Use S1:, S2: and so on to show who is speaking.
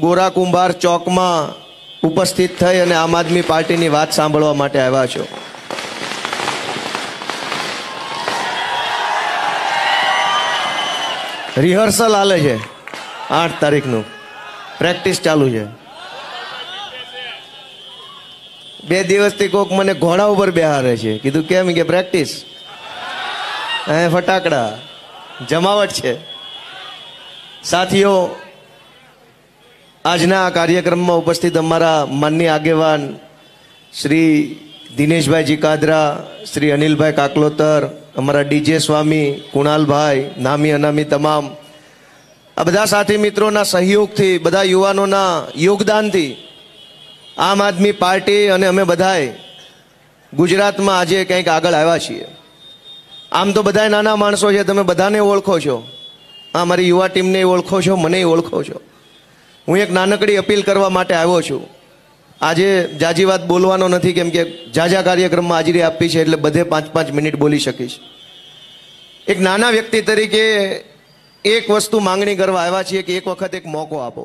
S1: ગોરા કુંભાર ચોકમાં ઉપસ્થિત થઈ અને આમ આદમી પાર્ટીની વાત સાંભળવા માટે આવ્યા છો. રિહર્સલ હાલે છે. આઠ તારીખનું. પ્રેક્ટિસ ચાલુ છે. બે દિવસથી કોક મને ઘોડા ઉપર બેહારે છે. કીધું, કેમ કે પ્રેક્ટિસ? હે, ફટાકડા. જમાવટ છે. સાથીઓ આજના આ કાર્યક્રમમાં ઉપસ્થિત અમારા માનની આગેવાન શ્રી દિનેશભાઈ જીકાદરા શ્રી અનિલભાઈ કાકલોતર, અમારા ડીજે સ્વામી, કુણાલભાઈ, નામી અનામી તમામ. આ બધા સાથી મિત્રોના સહયોગથી, બધા યુવાનોના યોગદાનથી આમ આદમી પાર્ટી અને અમે બધાએ ગુજરાતમાં આજે કંઈક આગળ આવ્યા છીએ. આમ તો બધા નાના માણસો છે, તમે બધાને ઓળખો છો. આ મારી યુવા ટીમને ઓળખો છો, મને ઓળખો છો. હું એક નાનકડી અપીલ કરવા માટે આવ્યો છું. આજે જાજી વાત બોલવાનો નથી કેમ કે જાજા કાર્યક્રમમાં હાજરી આપી છે એટલે બધે પાંચ પાંચ મિનિટ બોલી શકીશ. એક નાના વ્યક્તિ તરીકે એક વસ્તુ માંગણી કરવા આવ્યા છીએ કે એક વખત એક મોકો આપો.